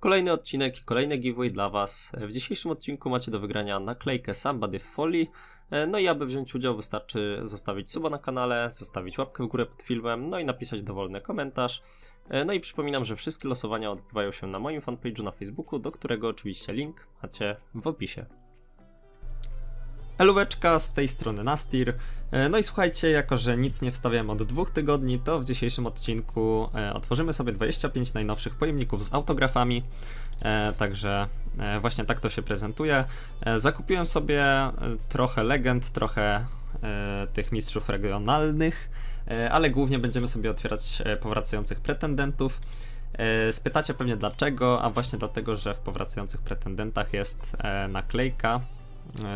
Kolejny odcinek kolejny giveaway dla Was. W dzisiejszym odcinku macie do wygrania naklejkę Somebody Folly. No i aby wziąć udział wystarczy zostawić suba na kanale, zostawić łapkę w górę pod filmem, no i napisać dowolny komentarz. No i przypominam, że wszystkie losowania odbywają się na moim fanpage'u na Facebooku, do którego oczywiście link macie w opisie. Elóweczka z tej strony Nastir. E, no i słuchajcie, jako że nic nie wstawiałem od dwóch tygodni, to w dzisiejszym odcinku e, otworzymy sobie 25 najnowszych pojemników z autografami. E, także właśnie tak to się prezentuje. Zakupiłem sobie trochę legend, trochę tych mistrzów regionalnych, ale głównie będziemy sobie otwierać powracających pretendentów. Spytacie pewnie dlaczego, a właśnie dlatego, że w powracających pretendentach jest naklejka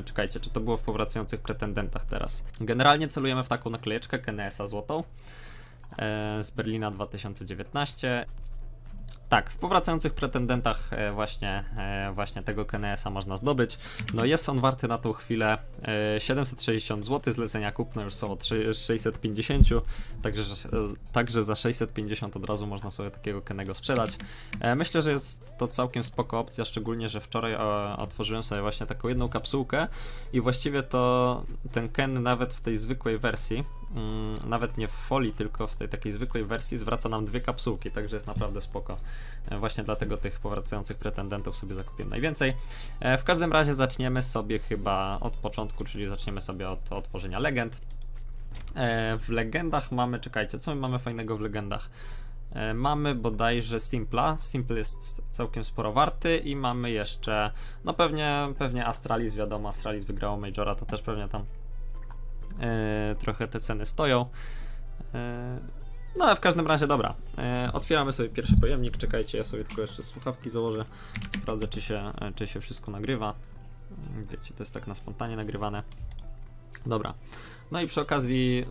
czekajcie, czy to było w powracających pretendentach teraz. Generalnie celujemy w taką naklejeczkę KNS-a złotą e, z Berlina 2019. Tak, w powracających pretendentach e, właśnie, e, właśnie tego KNS-a można zdobyć. No jest on warty na tą chwilę 760 zł, zlecenia kupne już są od 650, także, także za 650 od razu można sobie takiego Kenego sprzedać. Myślę, że jest to całkiem spoko opcja, szczególnie, że wczoraj otworzyłem sobie właśnie taką jedną kapsułkę i właściwie to ten Ken nawet w tej zwykłej wersji, mm, nawet nie w folii, tylko w tej takiej zwykłej wersji zwraca nam dwie kapsułki, także jest naprawdę spoko. E, właśnie dlatego tych powracających pretendentów sobie zakupiłem najwięcej. E, w każdym razie zaczniemy sobie chyba od początku, czyli zaczniemy sobie od otworzenia legend. E, w legendach mamy, czekajcie, co my mamy fajnego w legendach? Mamy bodajże Simpla. Simple jest całkiem sporo warty i mamy jeszcze, no pewnie, pewnie Astralis, wiadomo, Astralis wygrało Majora, to też pewnie tam trochę te ceny stoją. No ale w każdym razie dobra. E, otwieramy sobie pierwszy pojemnik. Czekajcie, ja sobie tylko jeszcze słuchawki założę. Sprawdzę, czy się, e, czy się wszystko nagrywa. Wiecie, to jest tak na spontanie nagrywane. Dobra. No i przy okazji,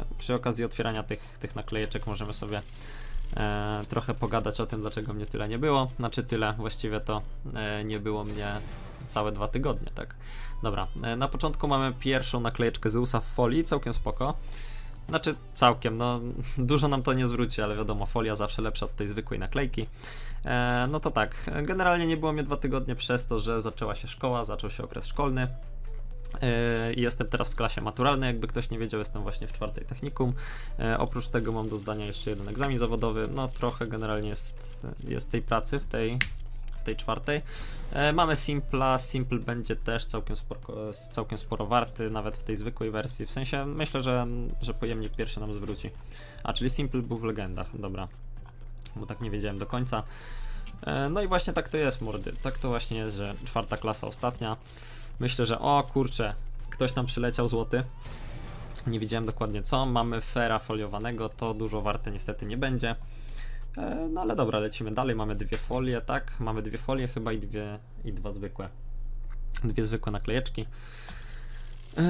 e, przy okazji otwierania tych, tych naklejeczek możemy sobie e, trochę pogadać o tym, dlaczego mnie tyle nie było. Znaczy tyle, właściwie to e, nie było mnie całe dwa tygodnie, tak? Dobra, e, na początku mamy pierwszą naklejeczkę Zeusa w folii, całkiem spoko. Znaczy całkiem, no dużo nam to nie zwróci, ale wiadomo, folia zawsze lepsza od tej zwykłej naklejki. E, no to tak, generalnie nie było mnie dwa tygodnie przez to, że zaczęła się szkoła, zaczął się okres szkolny. E, jestem teraz w klasie maturalnej, jakby ktoś nie wiedział, jestem właśnie w czwartej technikum. E, oprócz tego mam do zdania jeszcze jeden egzamin zawodowy. No trochę generalnie jest, jest tej pracy w tej, tej czwartej. E, mamy Simpla, Simple będzie też całkiem sporo, całkiem sporo warty, nawet w tej zwykłej wersji. W sensie myślę, że, że pojemnik pierwszy nam zwróci. A, czyli Simple był w legendach, dobra. Bo tak nie wiedziałem do końca. E, no i właśnie tak to jest, mordy. Tak to właśnie jest, że czwarta klasa ostatnia. Myślę, że o kurczę, ktoś tam przyleciał złoty. Nie wiedziałem dokładnie co. Mamy fera foliowanego, to dużo warte niestety nie będzie. E, no ale dobra, lecimy dalej. Mamy dwie folie, tak? Mamy dwie folie chyba i dwie i dwa zwykłe. Dwie zwykłe naklejeczki. E,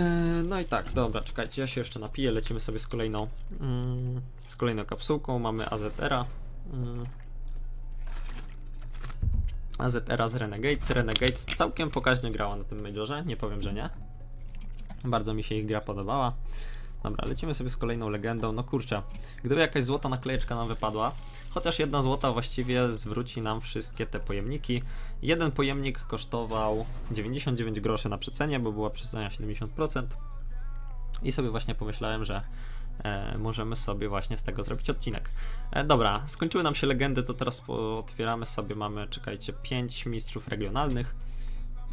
no i tak, dobra, czekajcie, ja się jeszcze napiję, lecimy sobie z kolejną mm, z kolejną kapsułką, mamy AZR-a mm. AZR-a z Renegades, Renegades całkiem pokaźnie grała na tym Majorze, nie powiem, że nie bardzo mi się ich gra podobała Dobra, lecimy sobie z kolejną legendą. No kurczę, gdyby jakaś złota naklejeczka nam wypadła, chociaż jedna złota właściwie zwróci nam wszystkie te pojemniki. Jeden pojemnik kosztował 99 groszy na przecenie, bo była przecena 70%. I sobie właśnie pomyślałem, że e, możemy sobie właśnie z tego zrobić odcinek. E, dobra, skończyły nam się legendy, to teraz otwieramy sobie, mamy, czekajcie, 5 mistrzów regionalnych.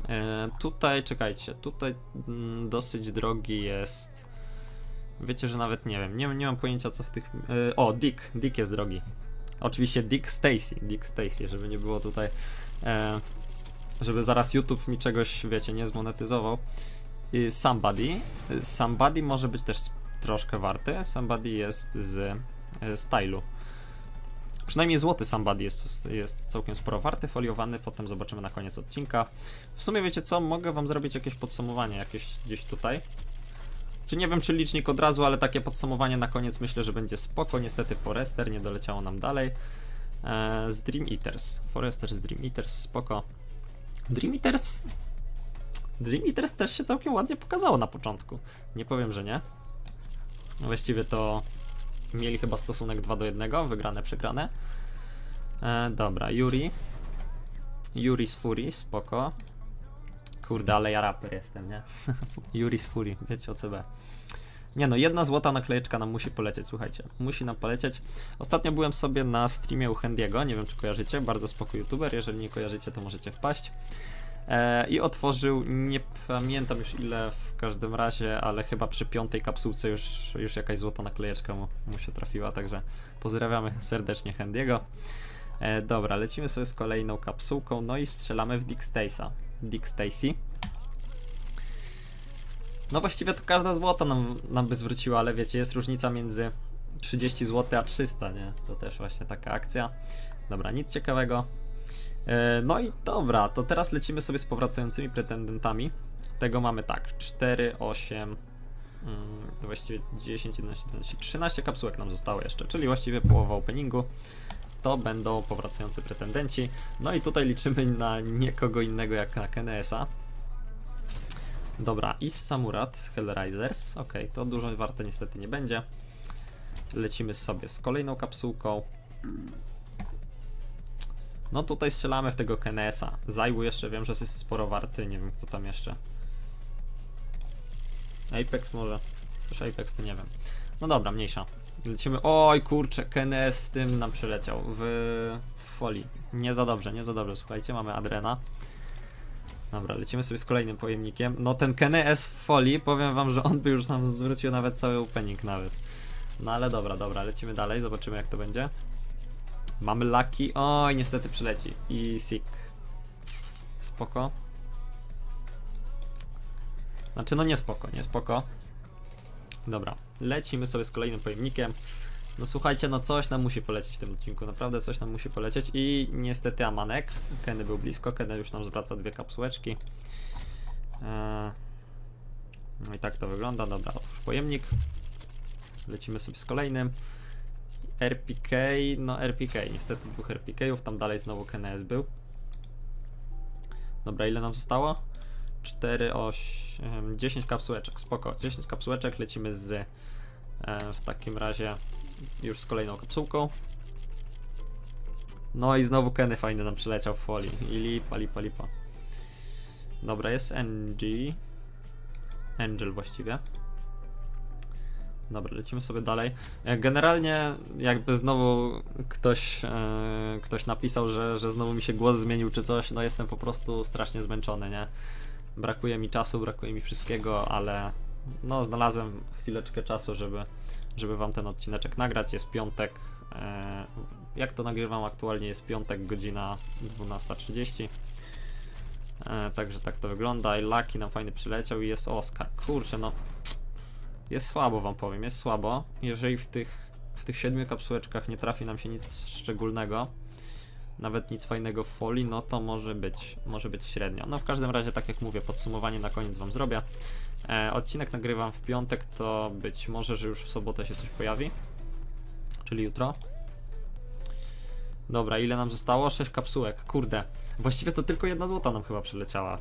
E, tutaj, czekajcie, tutaj mm, dosyć drogi jest Wiecie, że nawet nie wiem, nie, nie mam pojęcia co w tych... Yy, o, Dick, Dick jest drogi. Oczywiście Dick Stacy, Dick Stacy, żeby nie było tutaj... E, żeby zaraz YouTube mi czegoś, wiecie, nie zmonetyzował. I somebody. Somebody może być też troszkę warty. Somebody jest z e, stylu. Przynajmniej złoty Somebody jest, jest całkiem sporo warty, foliowany, potem zobaczymy na koniec odcinka. W sumie wiecie co, mogę wam zrobić jakieś podsumowanie, jakieś gdzieś tutaj. Czy nie wiem, czy licznik od razu, ale takie podsumowanie na koniec myślę, że będzie spoko. Niestety Forester nie doleciało nam dalej. Eee, z Dream Eaters. Forester z Dream Eaters, spoko. Dream Eaters... Dream Eaters też się całkiem ładnie pokazało na początku. Nie powiem, że nie. Właściwie to mieli chyba stosunek 2 do 1, wygrane, przegrane. Eee, dobra, Yuri. Juris Fury, spoko. Kurde, ale ja raper jestem, nie? Juris Fury, wiecie o CB. Nie no, jedna złota naklejeczka nam musi polecieć, słuchajcie. Musi nam polecieć. Ostatnio byłem sobie na streamie u Hendiego, nie wiem czy kojarzycie, bardzo spoko youtuber, jeżeli nie kojarzycie to możecie wpaść. E, I otworzył, nie pamiętam już ile w każdym razie, ale chyba przy piątej kapsułce już, już jakaś złota naklejeczka mu, mu się trafiła, także pozdrawiamy serdecznie Hendiego. E, dobra, lecimy sobie z kolejną kapsułką, no i strzelamy w Dick Stace'a. Dick Stacy. No właściwie to każda złota nam, nam by zwróciła, ale wiecie, jest różnica między 30 zł a 300, nie? To też właśnie taka akcja. Dobra, nic ciekawego. E, no i dobra, to teraz lecimy sobie z powracającymi pretendentami. Tego mamy tak, 4, 8, mm, to właściwie 10, 11, 12, 13 kapsułek nam zostało jeszcze, czyli właściwie połowa openingu. To będą powracający pretendenci. No i tutaj liczymy na nikogo innego jak na KNS-a. Dobra, Is Samurat, Hellraisers. Ok, to dużo warte niestety nie będzie. Lecimy sobie z kolejną kapsułką. No tutaj strzelamy w tego KNS-a. Zajwu jeszcze wiem, że jest sporo warty, nie wiem kto tam jeszcze. Apex może. Też Apex to nie wiem. No dobra, mniejsza. Lecimy. Oj kurczę, KNS w tym nam przyleciał. W, w folii. Nie za dobrze, nie za dobrze. Słuchajcie, mamy Adrena. Dobra, lecimy sobie z kolejnym pojemnikiem. No ten KNS w folii, powiem wam, że on by już nam zwrócił nawet cały opening nawet. No ale dobra, dobra, lecimy dalej, zobaczymy jak to będzie. Mamy Lucky, oj niestety przyleci. I Sick. Spoko. Znaczy no nie spoko, nie spoko. Dobra, lecimy sobie z kolejnym pojemnikiem. No słuchajcie, no coś nam musi polecieć w tym odcinku, naprawdę coś nam musi polecieć i niestety Amanek, Kenny był blisko, Kenny już nam zwraca dwie kapsułeczki. Eee, no i tak to wygląda, dobra, otwórz pojemnik. Lecimy sobie z kolejnym. RPK, no RPK, niestety dwóch RPK-ów, tam dalej znowu KNS był. Dobra, ile nam zostało? 4, 8, 10 kapsułeczek, spoko, 10 kapsułeczek, lecimy z e, w takim razie już z kolejną kapsułką. No i znowu Kenny fajny nam przyleciał w folii. I lipa, lipa, lipa. Dobra, jest NG. Angel właściwie. Dobra, lecimy sobie dalej. E, generalnie jakby znowu ktoś, e, ktoś napisał, że, że znowu mi się głos zmienił czy coś, no jestem po prostu strasznie zmęczony, nie? Brakuje mi czasu, brakuje mi wszystkiego, ale no znalazłem chwileczkę czasu, żeby, żeby wam ten odcineczek nagrać. Jest piątek. E, jak to nagrywam aktualnie jest piątek, godzina 12.30. E, także tak to wygląda. I Lucky nam fajny przyleciał i jest Oscar. Kurczę, no. Jest słabo wam powiem, jest słabo. Jeżeli w tych, w tych siedmiu kapsułeczkach nie trafi nam się nic szczególnego, nawet nic fajnego w folii, no to może być, może być średnio. No w każdym razie, tak jak mówię, podsumowanie na koniec wam zrobię. E, odcinek nagrywam w piątek, to być może, że już w sobotę się coś pojawi. Czyli jutro. Dobra, ile nam zostało? 6 kapsułek. Kurde. Właściwie to tylko jedna złota nam chyba przyleciała.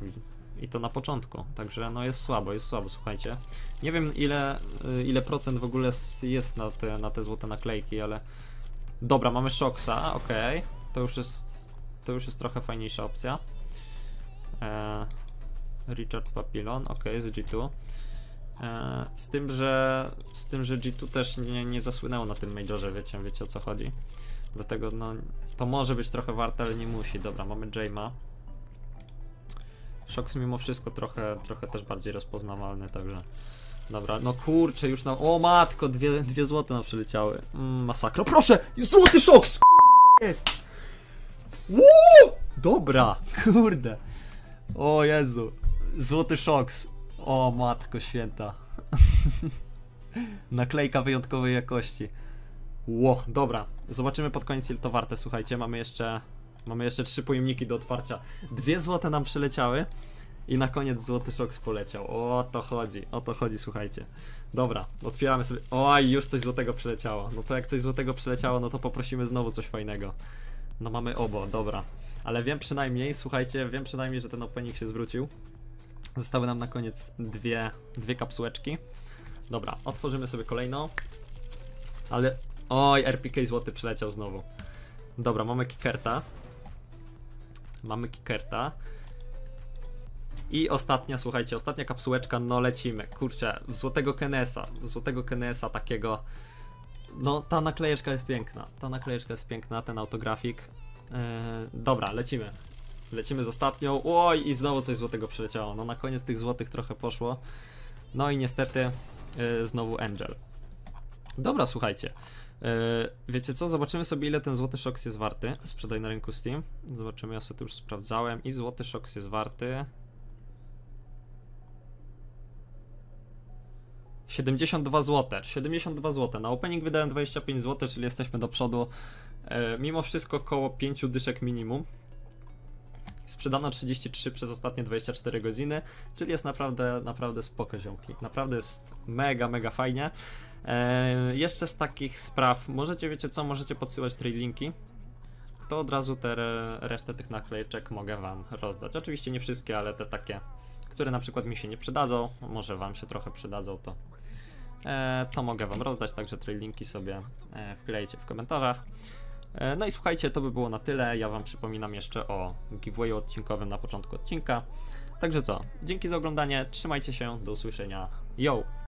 I to na początku. Także no jest słabo, jest słabo, słuchajcie. Nie wiem ile, y, ile procent w ogóle jest na te, na te złote naklejki, ale... Dobra, mamy Shoxa, ok. To już jest... To już jest trochę fajniejsza opcja. Eee, Richard Papillon, ok, z G2. E, z tym, że z tym, że G2 też nie, nie zasłynęło na tym majorze, wiecie, wiecie o co chodzi. Dlatego no to może być trochę warte, ale nie musi. Dobra, mamy Jama. Shox mimo wszystko trochę, trochę też bardziej rozpoznawalny, także. Dobra, no kurczę, już na. O matko, dwie, dwie złote nam przyleciały. Mm, masakro. Proszę! Złoty Shox! Jest! Woo! Dobra, kurde. O Jezu. Złoty Shox. O matko święta. Naklejka wyjątkowej jakości. Ło, dobra. Zobaczymy pod koniec ile to warte. Słuchajcie, mamy jeszcze mamy jeszcze trzy pojemniki do otwarcia. Dwie złote nam przyleciały i na koniec złoty szok poleciał. O to chodzi, o to chodzi, słuchajcie. Dobra, otwieramy sobie. Oj, już coś złotego przyleciało. No to jak coś złotego przyleciało, no to poprosimy znowu coś fajnego. No mamy obo, dobra. Ale wiem przynajmniej, słuchajcie, wiem przynajmniej, że ten opening się zwrócił. Zostały nam na koniec dwie, dwie kapsułeczki. Dobra, otworzymy sobie kolejną. Ale... Oj, RPK złoty przyleciał znowu. Dobra, mamy Kikerta. Mamy Kikerta. I ostatnia, słuchajcie, ostatnia kapsułeczka, no lecimy. Kurczę, w złotego Kenesa, w złotego Kenesa takiego. No, ta naklejeczka jest piękna. Ta naklejeczka jest piękna, ten autografik. Eee, dobra, lecimy. Lecimy z ostatnią. Oj, i znowu coś złotego przyleciało. No, na koniec tych złotych trochę poszło. No i niestety yy, znowu Angel. Dobra, słuchajcie. Yy, wiecie co? Zobaczymy sobie, ile ten złoty Shox jest warty. Sprzedaj na rynku Steam. Zobaczymy, ja sobie to już sprawdzałem. I złoty Shox jest warty. 72 zł. 72 zł. Na opening wydałem 25 zł, czyli jesteśmy do przodu. E, mimo wszystko około 5 dyszek minimum. Sprzedano 33 przez ostatnie 24 godziny, czyli jest naprawdę, naprawdę spoko ziomki. Naprawdę jest mega, mega fajnie. E, jeszcze z takich spraw, możecie, wiecie co, możecie podsyłać trade linki. To od razu te re- resztę tych naklejeczek mogę wam rozdać. Oczywiście nie wszystkie, ale te takie, które na przykład mi się nie przydadzą, może wam się trochę przydadzą, to e, to mogę wam rozdać, także trade linki sobie e, wklejcie w komentarzach. E, No i słuchajcie, to by było na tyle. Ja Wam przypominam jeszcze o giveawayu odcinkowym na początku odcinka. Także co, dzięki za oglądanie, trzymajcie się, do usłyszenia. Yo!